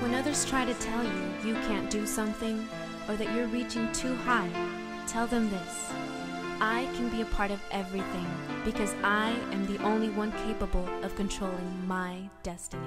When others try to tell you you can't do something or that you're reaching too high, tell them this. I can be a part of everything because I am the only one capable of controlling my destiny.